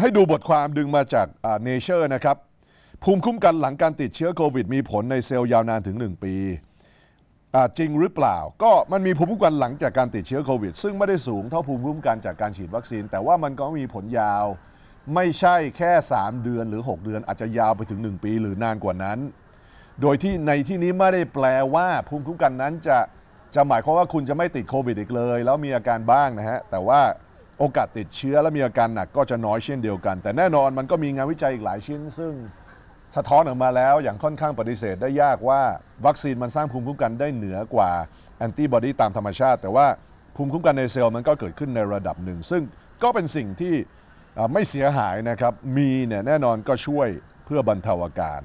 ให้ดูบทความดึงมาจากเนเชอร์นะครับ ภูมิคุ้มกันหลังการติดเชื้อโควิด มีผลในเซลล์ยาวนานถึง 1 ปีจริงหรือเปล่า ก็มันมีภูมิคุ้มกันหลังจากการติดเชื้อโควิด ซึ่งไม่ได้สูงเท่าภูมิคุ้มกันจากการฉีดวัคซีน แต่ว่ามันก็มีผลยาว ไม่ใช่แค่ 3 เดือนหรือ 6 เดือน อาจจะยาวไปถึง 1 ปีหรือนานกว่านั้น โดยที่ในที่นี้ไม่ได้แปลว่า ภูมิคุ้มกันนั้นจะจะหมายความว่าคุณจะไม่ติดโควิดอีกเลย แล้วมีอาการบ้างนะฮะแต่ว่า โอกาสติดเชื้อและมีอาการหนักก็จะน้อยเช่นเดียวกัน แต่แน่นอนมันก็มีงานวิจัยอีกหลายชิ้น ซึ่งสะท้อนออกมาแล้วอย่างค่อนข้างปฏิเสธได้ยากว่าวัคซีนมันสร้างภูมิคุ้มกันได้เหนือกว่าแอนติบอดีตามธรรมชาติ แต่ว่าภูมิคุ้มกันในเซลล์มันก็เกิดขึ้นในระดับหนึ่ง ซึ่งก็เป็นสิ่งที่ไม่เสียหายนะครับมีเนี่ยแน่นอนก็ช่วยเพื่อบรรเทาอาการ